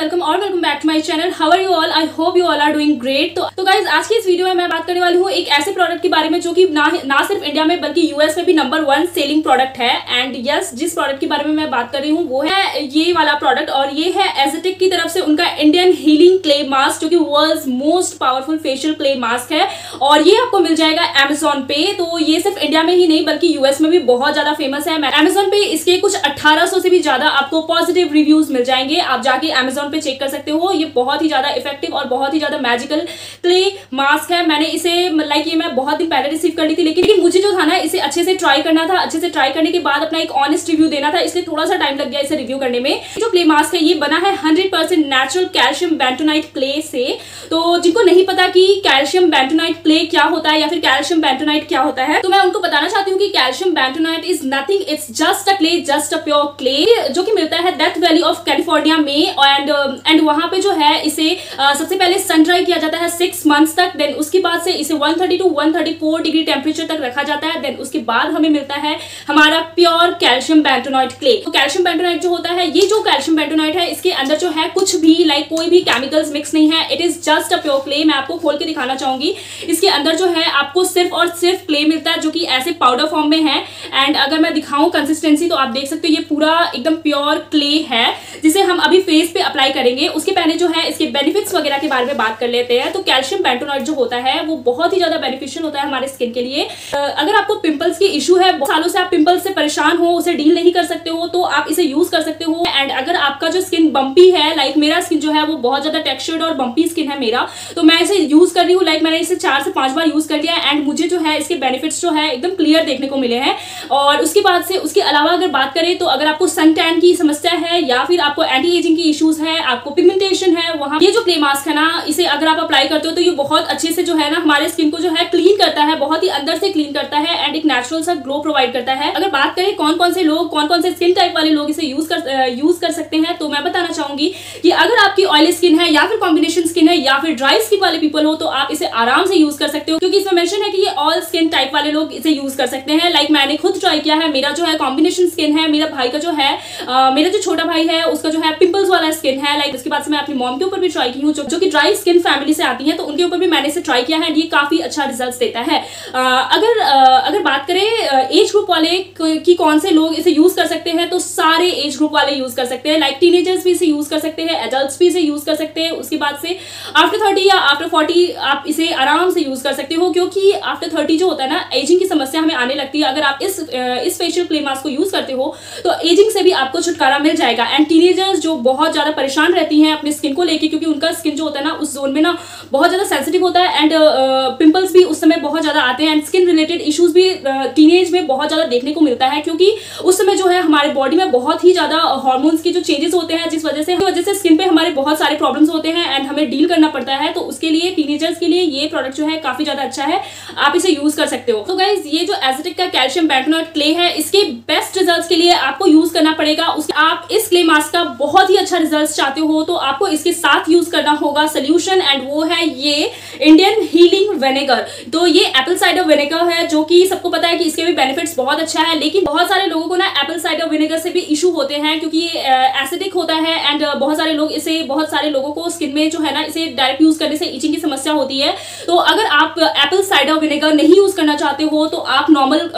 Welcome और welcome back to my channel how are you all I hope you all are doing great तो तो guys आज की इस वीडियो में मैं बात करने वाली हूँ एक ऐसे प्रोडक्ट के बारे में जो कि ना ना सिर्फ़ इंडिया में बल्कि यूएस में भी नंबर वन सेलिंग प्रोडक्ट है. एंड यस yes, जिस प्रोडक्ट के बारे में मैं बात कर रही हूँ वो है ये वाला प्रोडक्ट और ये है एजेटिक की तरफ़ से उनका इंडियन हीलिंग क्ले मास्क जो कि world most powerful facial clay mask है. और ये आपको मिल जाएगा एमेजोन पे. तो ये सिर्फ़ इंडिया में ही नहीं बल्कि यूएस में भी बहुत ज़्यादा फ़ेमस है. एमेजोन पे इसके कुछ अठारह सौ भी ज़्यादा आपको पॉजिटिव रिव्यूज़ मिल जाएँगे. आप जाके पे चेक कर सकते हो। ये बहुत ही ज़्यादा इफ़ेक्टिव और बहुत ही ज़्यादा मैजिकल क्ले मास्क है। मैंने इसे लाइक ये मैं बहुत दिन पहले रिसीव कर ली थी, लेकिन मुझे जो था ना, इसे अच्छे से ट्राई करना था। अच्छे से ट्राई करने के बाद अपना एक ऑनेस्ट रिव्यू देना था, इसलिए थोड़ा सा टाइम लग गया इसे रिव्यू करने में। जो क्ले मास्क है, ये बना है hundred natural calcium bentonite clay से। तो जिनको नहीं पता कि कैल्शियम बैंटोनाइट क्ले क्या होता है या फिर कैल्शियम बैंटोनाइट क्या होता है तो मैं उनको बताना चाहती हूँ कि calcium bentonite is nothing it's just a clay just a pure clay जो कि मिलता है डेथ वैली ऑफ़ कैलिफ़ोर्निया में। एंड एंड वहाँ पे जो है इसे सबसे पहले सन ड्राई किया जाता है सिक्स मंथ्स तक देन उसके बाद से इसे 130 टू 134 डिग्री टेम्परेचर तक रखा जाता है देन उसके बाद हमें मिलता है हमारा प्योर कैल्शियम बेंटोनाइट क्ले तो कैल्शियम बेंटोनाइट जो होता है ये जो कैल्शियम बेंटोनाइट है इसके अंदर जो है कुछ भी लाइक like, कोई भी केमिकल्स मिक्स नहीं है. It is just a pure clay मैं आपको खोल के दिखाना चाहूँगी. इसके अंदर जो है आपको सिर्फ़ और सिर्फ़ क्ले मिलता है जो कि ऐसे पाउडर फॉर्म में है. एंड अगर मैं दिखाऊँ कंसिस्टेंसी तो आप देख सकते हो ये पूरा एकदम प्योर क्ले है जिसे हम अभी फेस पे अप्लाई करेंगे। उसके पहले जो है, इसके बेनिफिट्स वगैरह के बारे में बात कर लेते हैं। तो कैल्शियम बेंटोनाइट जो होता है, वो बहुत ही ज़्यादा बेनिफिशियल होता है हमारे स्किन के लिए। अगर आपको पिंपल्स की इशू है सालों से आप पिंपल्स से परेशान हो, उसे डील नहीं कर सकते हो तो आप इसे यूज़ कर सकते हो। एंड अगर आपका जो स्किन बम्पी है लाइक मेरा स्किन जो है, वो बहुत ज़्यादा टेक्सचर्ड और बम्पी स्किन है मेरा तो मैं इसे यूज़ कर रही हूँ। लाइक मैंने इसे चार से पाँच बार यूज़ कर लिया एंड मुझे जो है, इसके बेनिफिट्स जो है, एकदम क्लियर देखने को मिले हैं। और उसके बाद से, उसके अलावा अगर बात करें तो अगर आपको सन टैन की समस्या है, या फिर आपको एंटी एजिंग की इश्यूज़ है आपको पिगमेंटेशन है, वहाँ ये जो क्ले मास्क है ना, इसे अगर आप अप्लाई करते हो तो ये बहुत अच्छे से जो है ना, हमारे स्किन को जो है क्लीन करता है, बहुत ही अंदर से क्लीन करता है एंड एक नेचुरल सा ग्लो प्रोवाइड करता है। अगर बात करें कौन कौन से लोग, कौन कौन से स्किन टाइप वाले लोग इसे यूज़ कर यूज़ कर सकते हैं तो मैं बताना चाहूँगी कि अगर आपकी ऑयली स्किन है या फिर कॉम्बिनेशन स्किन है या फिर ड्राई स्किन वाले पीपल हो तो आप इसे आराम से यूज़ कर सकते हो, क्योंकि इसमें मेंशन है कि ये ऑल स्किन टाइप वाले लोग इसे यूज़ कर सकते हैं। लाइक मैंने खुद ट्राई किया है, मेरा जो है कॉम्बिनेशन स्किन है, मेरा भाई का जो है मेरा जो छोटा भाई है, उसका जो है पिंपल्स वाला स्किन है लाइक उसके बाद से मैं अपनी मॉम के ऊपर भी ट्राई की हूँ, जो कि ड्राई स्किन फैमिली से आती है तो उनके ऊपर भी मैंने इसे ट्राई किया है ये काफ़ी अच्छा रिज़ल्ट देता है। अगर अगर बात करें एज ग्रुप वाले की कौन से लोग इसे यूज़ कर सकते हैं तो सारे एज ग्रुप वाले यूज़ कर सकते हैं लाइक टीनेजर्स भी इसे यूज़ कर सकते हैं एडल्ट भी इसे यूज़ कर सकते हैं, उसके बाद से आफ्टर थर्टी या आफ्टर फोर्टी आप इसे आराम से यूज़ कर सकते हो, क्योंकि आफ्टर थर्टी जो होता है ना एजिंग की समस्या हमें आने लगती है। अगर आप इस इस फेशियल क्ले मास्क को यूज़ करते हो तो एजिंग से भी आपको छुटकारा मिल जाएगा। एंड टीनेजर्स जो बहुत ज़्यादा परेशान रहती हैं अपनी स्किन को लेके, क्योंकि उनका स्किन जो होता है ना, उस जोन में ना बहुत ज़्यादा सेंसिटिव होता है एंड पिंपल्स uh, भी उस समय बहुत ज़्यादा आते हैं एंड स्किन रिलेटेड इश्यूज़ भी टीनेज uh, में बहुत ज़्यादा देखने को मिलता है क्योंकि उस समय जो है हमारे बॉडी में बहुत ही ज़्यादा हॉर्मोन्स के जो चेंजेस होते हैं जिस वजह से वजह से स्किन पे हमारे बहुत सारे प्रॉब्लम्स होते हैं एंड हमें डील करना पड़ता है तो उसके लिए टीनेजर्स के लिए ये प्रोडक्ट जो है काफ़ी ज़्यादा अच्छा है। आप इसे यूज़ कर सकते हो। तो गाइज़ ये जो एजिटिक का कैल्शियम बैटनॉट क्ले है इसके बेस्ट रिज़ल्ट के लिए आपको यूज़ करना पड़ेगा। उसके आप इस क्ले मास्क का बहुत ही अच्छा रिज़ल्ट चाहते हो तो आपको इसके साथ यूज़ करना होगा। सोल्यूशन एंड वो है ये इंडियन हीलिंग विनेगर तो ये एप्पल साइडर विनेगर है, जो कि सबको पता है कि इसके भी बेनिफिट्स बहुत अच्छा है, लेकिन बहुत सारे लोगों को ना एप्पल साइडर विनेगर से भी इशू होते हैं, क्योंकि एसिडिक होता है एंड बहुत सारे लोग इसे, बहुत सारे लोगों को स्किन में जो है ना इसे डायरेक्ट यूज़ करने से इचिंग की समस्या होती है. तो अगर आप एप्पल साइडर विनेगर नहीं यूज़ करना चाहते हो तो आप नॉर्मल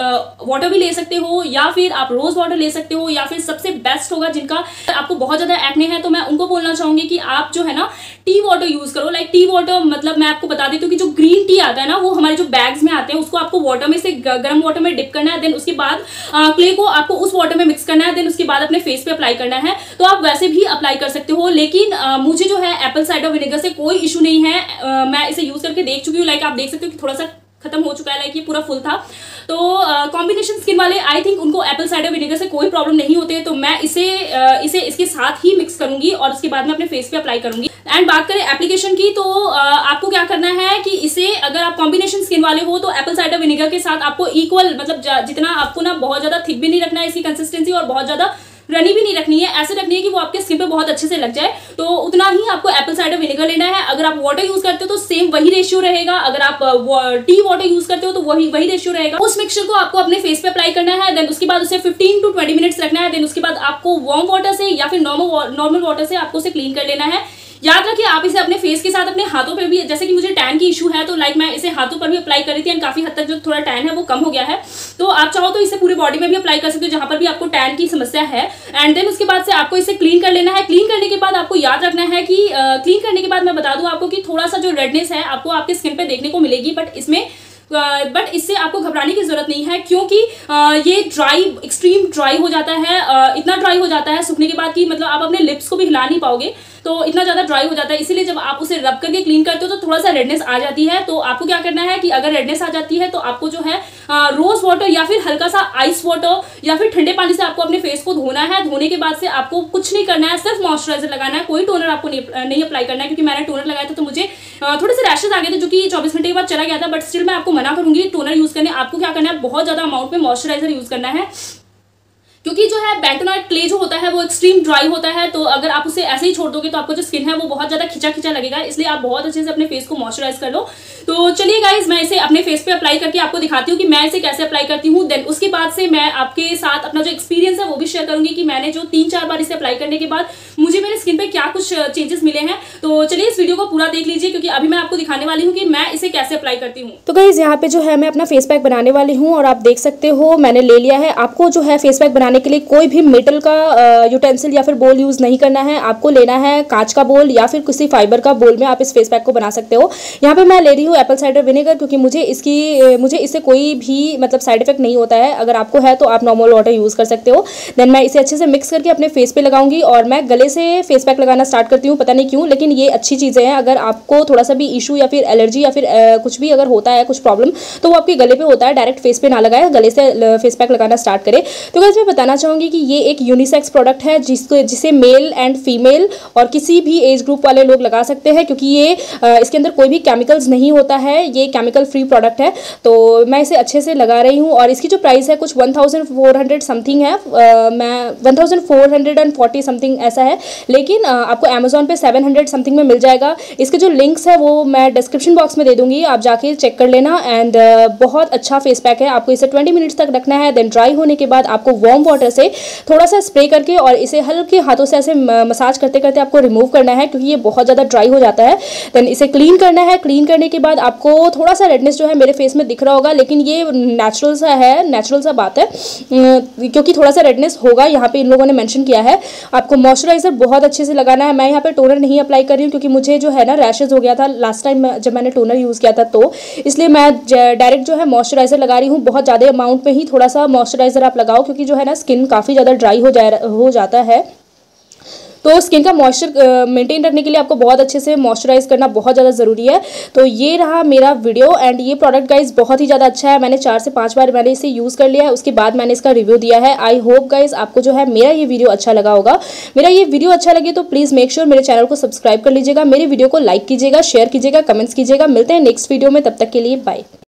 वाटर भी ले सकते हो, या फिर आप रोज वाटर ले सकते हो, या फिर सबसे बेस्ट होगा जिनका आपको बहुत ज़्यादा एक्ने है तो मैं उनको बोलना चाहूँगी कि आप जो है ना टी वाटर यूज़ करो लाइक टी वाटर मतलब मैं आपको बता देती हूँ कि जो ग्रीन टी आता है ना वो हमारे जो बैग्स में आते हैं उसको आपको वाटर में से गर्म वाटर में डिप करना है देन उसके बाद क्ले को आपको उस वाटर में मिक्स करना है देन उसके बाद अपने फेस पे अप्लाई करना है। तो आप वैसे भी अप्लाई कर सकते हो लेकिन आ, मुझे जो है एप्पल साइडर विनेगर से कोई इशू नहीं है। आ, मैं इसे यूज़ करके देख चुकी हूँ लाइक आप देख सकते हो कि थोड़ा सा खत्म हो चुका है लाइक ये पूरा फुल था। तो कॉम्बिनेशन स्किन वाले आई थिंक उनको एप्पल साइडर विनेगर से कोई प्रॉब्लम नहीं होते तो मैं इसे uh, इसे इसके साथ ही मिक्स करूँगी और उसके बाद में अपने फेस पे अप्लाई करूँगी। एंड बात करें एप्लीकेशन की तो uh, आपको क्या करना है कि इसे अगर आप कॉम्बिनेशन स्किन वाले हो तो एप्पल साइडर विनेगर के साथ आपको इक्वल मतलब जितना आपको ना बहुत ज़्यादा थिक भी नहीं रखना है इसकी कंसिस्टेंसी और बहुत ज़्यादा रनी भी नहीं रखनी है, ऐसे रखनी है कि वो आपके स्किन पे बहुत अच्छे से लग जाए। तो उतना ही आपको एप्पल साइडर विनेगर लेना है। अगर आप वाटर यूज़ करते हो तो सेम वही रेशियो रहेगा। अगर आप टी वाटर यूज़ करते हो तो वही वही रेशियो रहेगा। उस मिक्सचर को आपको अपने फेस पे अप्लाई करना है देन उसके बाद उसे फिफ्टीन टू ट्वेंटी मिनट्स रखना है देन उसके बाद आपको वार्म वाटर से या फिर नॉर्मल नॉर्मल वाटर से आपको उसे क्लीन कर लेना है। याद रखिए, आप इसे अपने फेस के साथ, अपने हाथों पर भी, जैसे कि मुझे टैन की इशू है तो लाइक मैं इसे हाथों पर भी अप्लाई कर रही थी एंड काफ़ी हद तक जो थोड़ा टैन है, वो कम हो गया है। तो आप चाहो तो इसे पूरी बॉडी में भी अप्लाई कर सकते हो, जहाँ पर भी आपको टैन की समस्या है। एंड देन उसके बाद से आपको इसे क्लीन कर लेना है। क्लीन करने के बाद आपको याद रखना है कि क्लीन करने के बाद मैं बता दूँ आपको कि थोड़ा सा जो रेडनेस है, आपको आपके स्किन पे देखने को मिलेगी बट इसमें बट इससे आपको घबराने की ज़रूरत नहीं है, क्योंकि ये ड्राई एक्सट्रीम ड्राई हो जाता है इतना ड्राई हो जाता है, सूखने के बाद कि मतलब आप अपने लिप्स को भी हिला नहीं पाओगे। तो इतना ज़्यादा ड्राई हो जाता है। इसीलिए जब आप उसे रब करके क्लीन करते हो तो थोड़ा सा रेडनेस आ जाती है। तो आपको क्या करना है कि अगर रेडनेस आ जाती है तो आपको जो है रोज वाटर या फिर हल्का सा आइस वाटर या फिर ठंडे पानी से आपको अपने फेस को धोना है। धोने के बाद से आपको कुछ नहीं करना है, सिर्फ़ मॉइस्चराइजर लगाना है। कोई टोनर आपको नहीं अप्लाई करना है, क्योंकि मैंने टोनर लगाया था तो मुझे थोड़े से रैशेज आ गए थे, जो कि चौबीस घंटे के बाद चला गया था। बट स्टिल मैं आपको मना करूँगी टोनर यूज़ करने, आपको क्या करना है, बहुत ज़्यादा अमाउंट में मॉइस्चराइजर यूज़ करना है। क्योंकि जो है बेंटोनाइट क्ले जो होता है, वो एक्सट्रीम ड्राई होता है तो अगर आप उसे ऐसे ही छोड़ दोगे तो आपको जो स्किन है, वो बहुत ज़्यादा खिंचा खिंचा लगेगा। इसलिए आप बहुत अच्छे से अपने फेस को मॉइस्चराइज कर लो। तो चलिए गाइज़ मैं इसे अपने फेस पे अप्लाई करके आपको दिखाती हूँ कि मैं इसे कैसे अप्लाई करती हूँ। देन उसके बाद से मैं आपके साथ अपना जो एक्सपीरियंस है, वो भी शेयर करूँगी कि मैंने जो तीन चार बार इसे अप्लाई करने के बाद मुझे मेरे स्किन पे क्या कुछ चेंजेस मिले हैं। तो चलिए इस वीडियो को पूरा देख लीजिए, क्योंकि अभी मैं आपको दिखाने वाली हूँ कि मैं इसे कैसे अप्लाई करती हूँ। तो गाइज़ यहाँ पे जो है मैं अपना फेस पैक बनाने वाली हूँ, और आप देख सकते हो, मैंने ले लिया है। आपको जो है फेस पैक बनाने के लिए कोई भी मेटल का यूटेंसिल या फिर बोल यूज़ नहीं करना है। आपको लेना है कांच का बोल या फिर किसी फाइबर का बोल में आप इस फेस पैक को बना सकते हो। यहाँ पे मैं ले रही हूँ एप्पल साइडर विनेगर क्योंकि मुझे इसकी मुझे इससे कोई भी मतलब साइड इफ़ेक्ट नहीं होता है। अगर आपको है तो आप नॉर्मल वाटर यूज़ कर सकते हो। देन मैं इसे अच्छे से मिक्स करके अपने फेस पे लगाऊँगी और मैं गले से फेस पैक लगाना स्टार्ट करती हूँ, पता नहीं क्यों, लेकिन ये अच्छी चीज़ें हैं। अगर आपको थोड़ा सा भी इशू या फिर एलर्जी या फिर कुछ भी अगर होता है, कुछ प्रॉब्लम तो वो आपके गले पे होता है डायरेक्ट फेस पे ना लगाए, गले से फेस पैक लगाना स्टार्ट करे। तो वैसे मैं बताना चाहूँगी कि ये एक यूनिसेक्स प्रोडक्ट है, जिसको जिसे मेल एंड फीमेल और किसी भी एज ग्रुप वाले लोग लगा सकते हैं, क्योंकि ये इसके अंदर कोई भी केमिकल्स नहीं होता है, ये केमिकल फ्री प्रोडक्ट है। तो मैं इसे अच्छे से लगा रही हूँ और इसकी जो प्राइस है, कुछ वन समथिंग है। मैं वन समथिंग ऐसा है। लेकिन आपको अमेजोन पे सेवन समथिंग में मिल जाएगा। इसके जो लिंक्स है, वो मैं डिस्क्रिप्शन बॉक्स में दे दूँगी। आप जाके चेक कर लेना। एंड बहुत अच्छा फेस पैक है। आपको इसे ट्वेंटी मिनट्स तक रखना है देन ड्राई होने के बाद आपको वार्म वाटर से थोड़ा सा स्प्रे करके और इसे हल्के हाथों से ऐसे मसाज करते करते आपको रिमूव करना है क्योंकि ये बहुत ज़्यादा ड्राई हो जाता है। देन इसे क्लीन करना है। क्लीन करने के बाद आपको थोड़ा सा रेडनेस जो है मेरे फेस में दिख रहा होगा, लेकिन ये नेचुरल सा है नेचुरल सा बात है। क्योंकि थोड़ा सा रेडनेस होगा, यहाँ पे इन लोगों ने मैंशन किया है। आपको मॉइस्चराइजर बहुत अच्छे से लगाना है। मैं यहाँ पर टोनर नहीं अप्लाई कर रही हूँ क्योंकि मुझे जो है ना रैशेज हो गया था लास्ट टाइम जब मैंने टोनर यूज़ किया था तो। इसलिए मैं डायरेक्ट जो है मॉइस्चराइजर लगा रही हूँ। बहुत ज़्यादा अमाउंट में ही थोड़ा सा मॉइस्चराइजर आप लगाओ क्योंकि जो है ना स्किन काफ़ी ज़्यादा ड्राई हो जा हो जाता है। तो स्किन का मॉइस्चर मेंटेन रखने के लिए आपको बहुत अच्छे से मॉइस्चराइज करना बहुत ज़्यादा ज़रूरी है। तो ये रहा मेरा वीडियो एंड ये प्रोडक्ट गाइज़ बहुत ही ज़्यादा अच्छा है। मैंने चार से पाँच बार मैंने इसे यूज़ कर लिया है। उसके बाद मैंने इसका रिव्यू दिया है। आई होप गाइज़ आपको जो है मेरा ये वीडियो अच्छा लगा होगा। मेरा ये वीडियो अच्छा लगे तो प्लीज़ मेक श्योर मेरे चैनल को सब्सक्राइब कर लीजिएगा। मेरे वीडियो को लाइक कीजिएगा शेयर कीजिएगा कमेंट्स कीजिएगा। मिलते हैं नेक्स्ट वीडियो में। तब तक के लिए बाय